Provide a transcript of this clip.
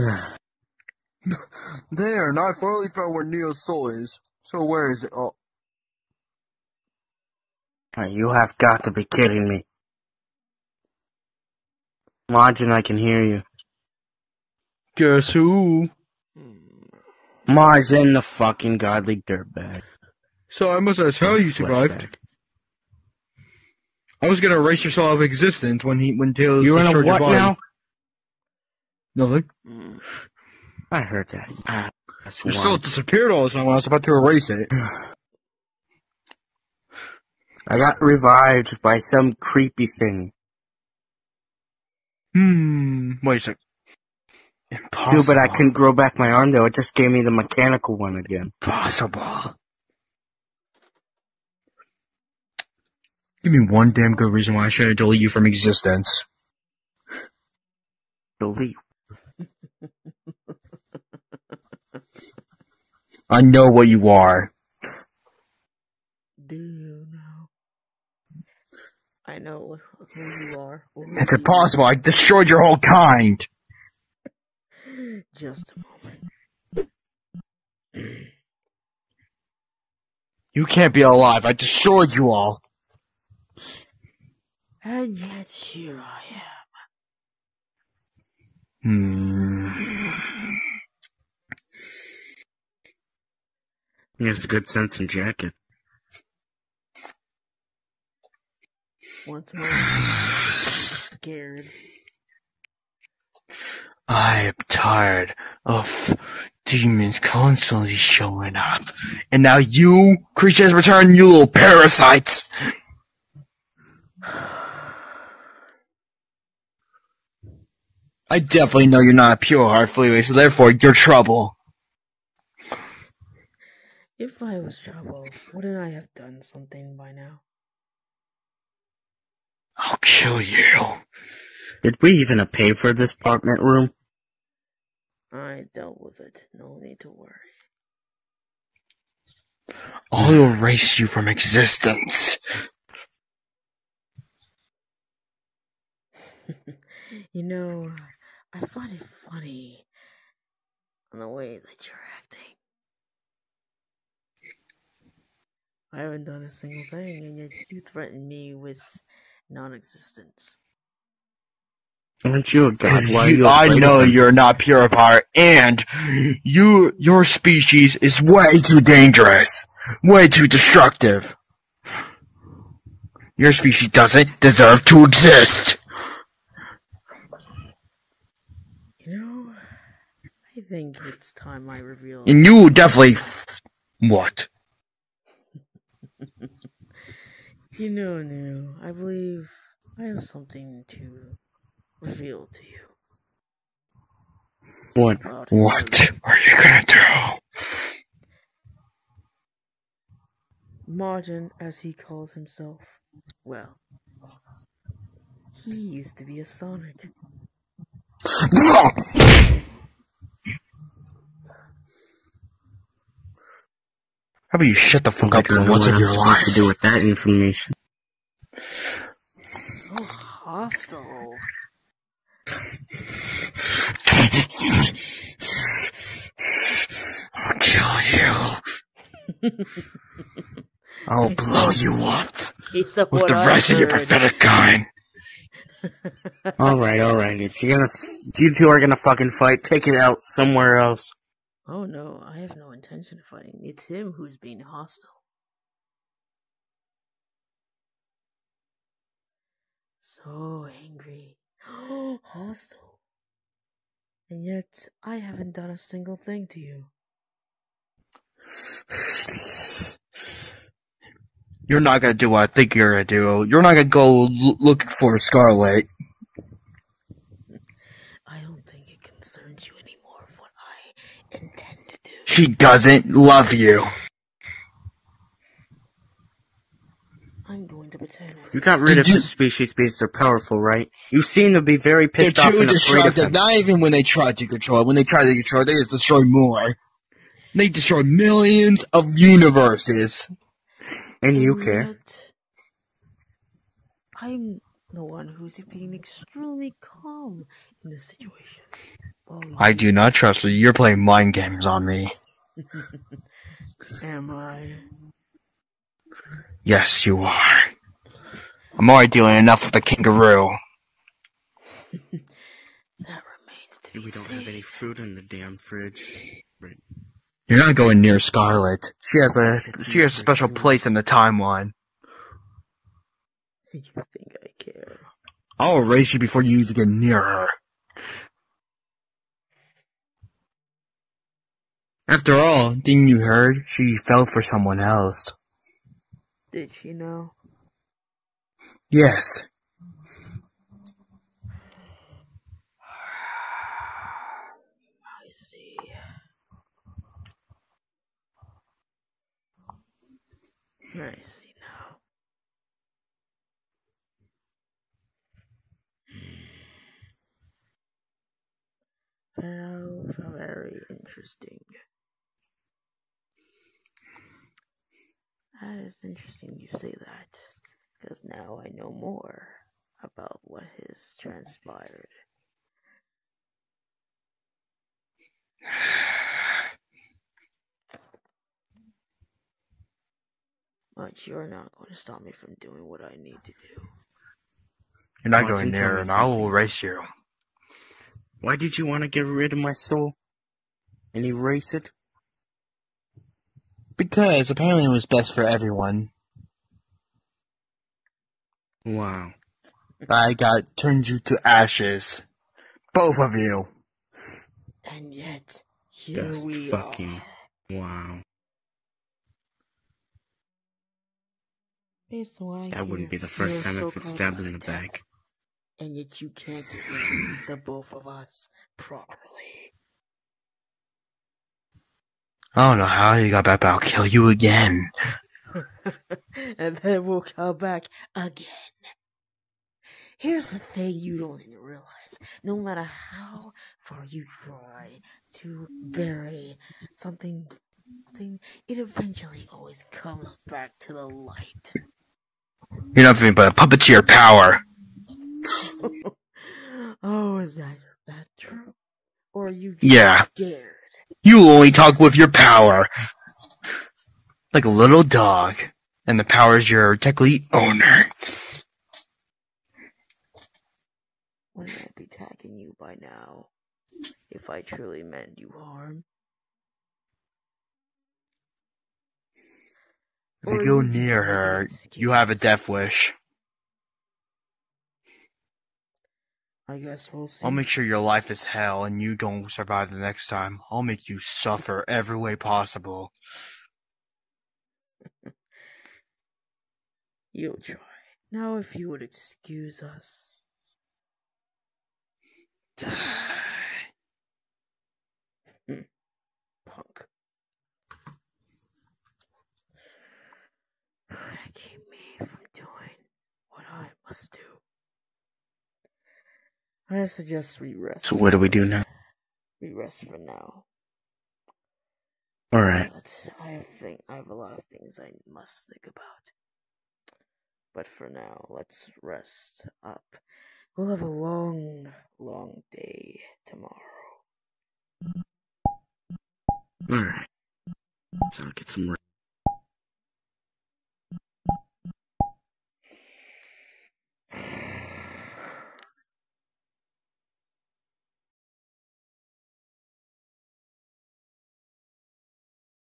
They are not fully found where Neo's soul is. So where is it? Oh, You have got to be kidding me. Majin, I can hear you. guess who? Hmm. Majin, the fucking godly dirtbag. So I must ask how you survived. Flashback. I was gonna erase your soul out of existence when he when Taylor You're in a what body. now? Nothing. I heard that. That's Your one. disappeared all of a sudden when I was about to erase it. I got revived by some creepy thing. Hmm. Wait a sec. Impossible. Too bad I couldn't grow back my arm though. It just gave me the mechanical one again. Possible. Give me one damn good reason why I shouldn't delete you from existence. Delete. I know what you are. Do you know? I know who you are. who It's impossible. I destroyed your whole kind. Just a moment. You can't be alive. I destroyed you all. And yet here I am. Hmm. He has a good sense in jacket. Once more, scared. I am tired of demons constantly showing up. And now you, creatures return, you little parasites! I definitely know you're not a pure heart, Fleetway, so therefore you're trouble. If I was trouble, wouldn't I have done something by now? I'll kill you. Did we even pay for this apartment room? I dealt with it. No need to worry. I'll erase you from existence. You know, I find it funny on the way that you're acting. I haven't done a single thing, and yet you threaten me with non-existence. Aren't you a god? Why You- you I know of you're not pure of heart, and you, your species is way too dangerous, way too destructive. Your species doesn't deserve to exist. You know, I think it's time I reveal. And you definitely, what? You know, New, I believe I have something to reveal to you. What? What are you gonna do? Martin, as he calls himself. Well, he used to be a Sonic. How about you shut the fuck up for don't know what of I'm your supposed life? to do with that information. So hostile. I'll kill you. I'll It's blow not- you up It's the with the I rest of your pathetic kind. All right, all right. If you're gonna, if you two are gonna fucking fight, take it out somewhere else. Oh no, I have no intention of fighting. It's him who's being hostile. So angry. hostile. And yet, I haven't done a single thing to you. You're not gonna do what I think you're gonna do. You're not gonna go l- looking for Scarlet. I don't think it concerns you anymore of what I intend. She doesn't love you. I'm going to pretend. I You got rid Did of you- the species because they're powerful, right? You seem to be very They're pissed off too and afraid of destructive. them. Not even when they try to control. When they try to control they just destroy more. They destroy millions of universes. And you And care. yet, I'm the one who's being extremely calm in this situation. Oh, I do not trust you. You're playing mind games on me. Am I? Yes, you are. I'm already dealing enough with the kangaroo. That remains to be We don't seen. have any food in the damn fridge. Right. You're not going near Scarlet. She has a she has a special place in the timeline. You think I care? I'll erase you before you even get near her. After all, didn't you heard? She fell for someone else. Did she know? Yes. I see. I see now. How very interesting. That is interesting you say that, because now I know more about what has transpired. But you're not going to stop me from doing what I need to do. You're not Why going you tell me and I will something? erase you. Why did you want to get rid of my soul? And erase it? Because apparently it was best for everyone. Wow. I got turned you to ashes. Both of you. And yet, here Just we fucking- are. Wow. Based on That wouldn't be the first time so if it's called stabbed in the back. And yet you can't get the both of us properly. I don't know how you got back, but I'll kill you again. and then we'll come back again. Here's the thing you don't even realize. No matter how far you try to bury something, thing, it eventually always comes back to the light. You're nothing but a puppet to your power. oh, is that that true? Or are you just Yeah. scared? You only talk with your power. Like a little dog. And the power is your technically owner. Wouldn't I be attacking you by now? If I truly meant you harm? If you go near her, you have a death wish. I guess we'll see. I'll make sure your life is hell and you don't survive the next time. I'll make you suffer every way possible. You'll try. Now, if you would excuse us. Punk. Keep me from doing what I must do. I suggest we rest. So what do we do now? We rest for now. Alright. But I have think I have a lot of things I must think about. But for now, let's rest up. We'll have a long, long day tomorrow. Alright. So I'll get some rest.